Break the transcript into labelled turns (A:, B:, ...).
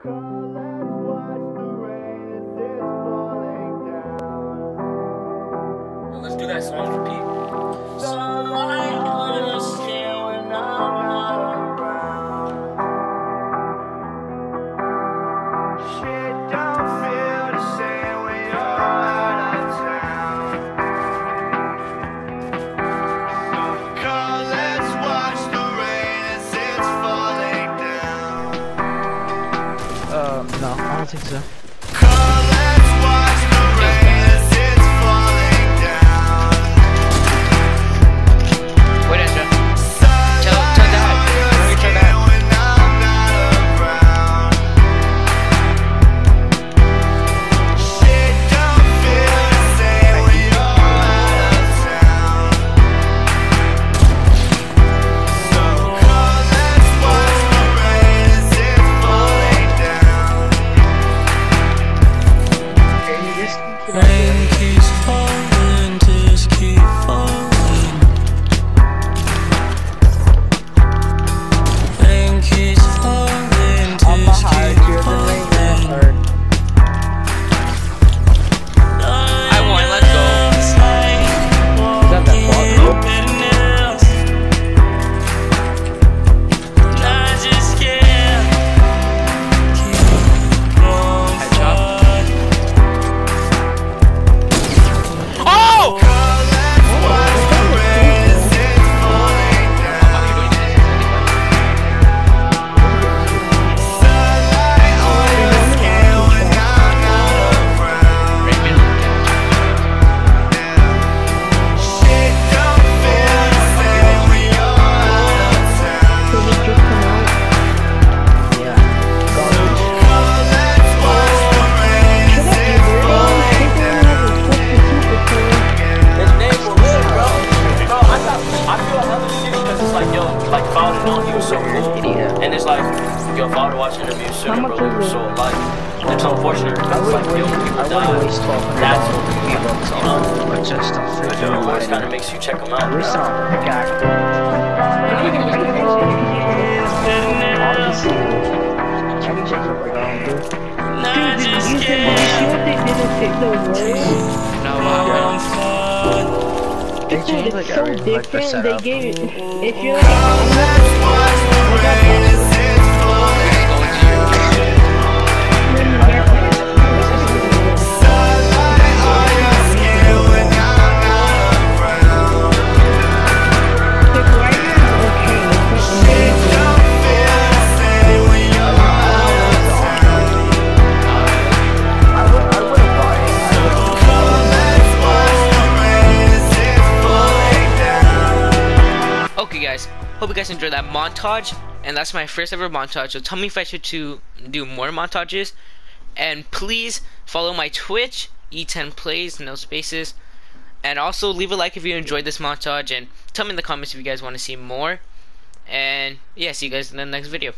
A: Let's do that song for Pete.
B: Think so.
C: Keeps falling,
D: like he was so cool. And it's like, your Father watched interviews sooner, bro. We were so alike. It's unfortunate
B: I
D: because like,
B: wouldn't
D: yo,
B: waste,
D: people
B: I wouldn't
D: die.
B: waste twelve hundred
D: That's what we
B: V-Bucks
D: you know?
B: on just a
D: But
B: freaking
D: yo, it always kind of
B: vitamin.
D: makes you check them out.
B: At least
D: bro.
B: on a pickaxe. Honestly, I can check it right on, dude.
E: No, I'm
B: They changed like
F: so
B: every like the
F: different. They
B: setup.
F: gave it. If you're
A: Let's
E: Okay, guys. Hope you guys enjoyed that montage. And that's my first ever montage. So tell me if I should to do more montages. And please follow my Twitch, E10 Playz, no spaces. And also leave a like if you enjoyed this montage. And tell me in the comments if you guys want to see more. And yeah, see you guys in the next video.